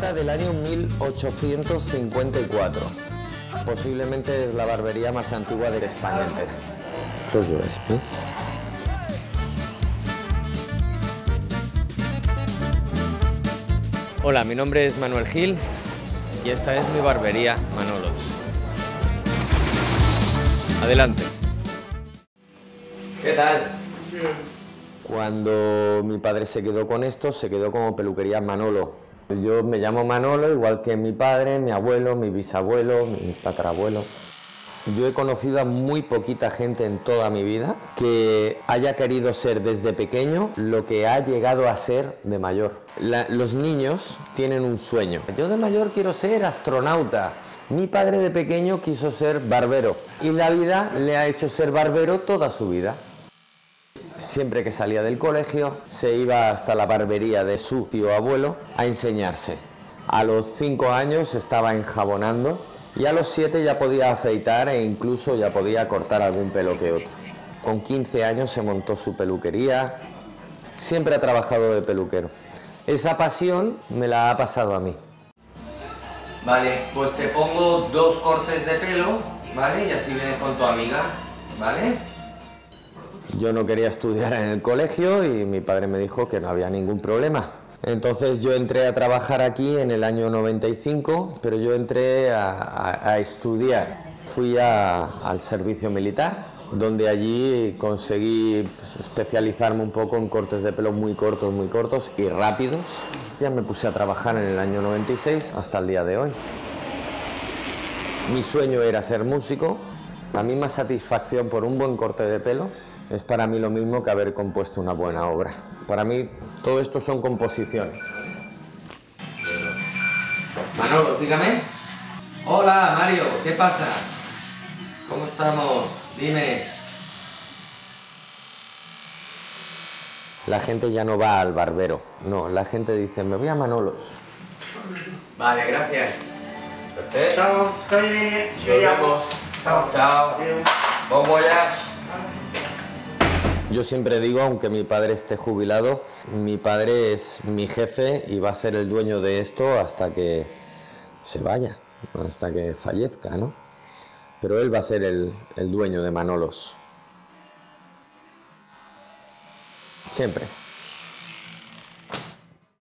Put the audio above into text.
data del año 1854. Posiblemente es la barbería más antigua de España entera. Close your eyes, please. Hola, mi nombre es Manuel Gil y esta es mi barbería Manolos. Adelante. ¿Qué tal? Cuando mi padre se quedó con esto, se quedó como peluquería Manolo. Yo me llamo Manolo, igual que mi padre, mi abuelo, mi bisabuelo, mi tatarabuelo. Yo he conocido a muy poquita gente en toda mi vida que haya querido ser desde pequeño lo que ha llegado a ser de mayor. Los niños tienen un sueño. Yo de mayor quiero ser astronauta. Mi padre de pequeño quiso ser barbero y la vida le ha hecho ser barbero toda su vida. Siempre que salía del colegio se iba hasta la barbería de su tío abuelo a enseñarse. A los cinco años estaba enjabonando y a los siete ya podía afeitar e incluso ya podía cortar algún pelo que otro. Con 15 años se montó su peluquería. Siempre ha trabajado de peluquero. Esa pasión me la ha pasado a mí. Vale, pues te pongo dos cortes de pelo, ¿vale? Y así vienes con tu amiga, ¿vale? Yo no quería estudiar en el colegio y mi padre me dijo que no había ningún problema. Entonces yo entré a trabajar aquí en el año 95, pero yo entré a, estudiar. Fui al servicio militar, donde allí conseguí pues, especializarme un poco en cortes de pelo muy cortos, muy cortos y rápidos. Ya me puse a trabajar en el año 96 hasta el día de hoy. Mi sueño era ser músico. La misma satisfacción por un buen corte de pelo es para mí lo mismo que haber compuesto una buena obra. Para mí todo esto son composiciones. Manolo, dígame. Hola, Mario, ¿qué pasa? ¿Cómo estamos? Dime. La gente ya no va al barbero, no, la gente dice, me voy a Manolos. Vale, gracias. Perfecto. Chao, está bien. Nos vemos. Chao. Chao. Bon voyage. Yo siempre digo, aunque mi padre esté jubilado, mi padre es mi jefe y va a ser el dueño de esto hasta que se vaya, hasta que fallezca, ¿no? Pero él va a ser el, el dueño de Manolos. Siempre.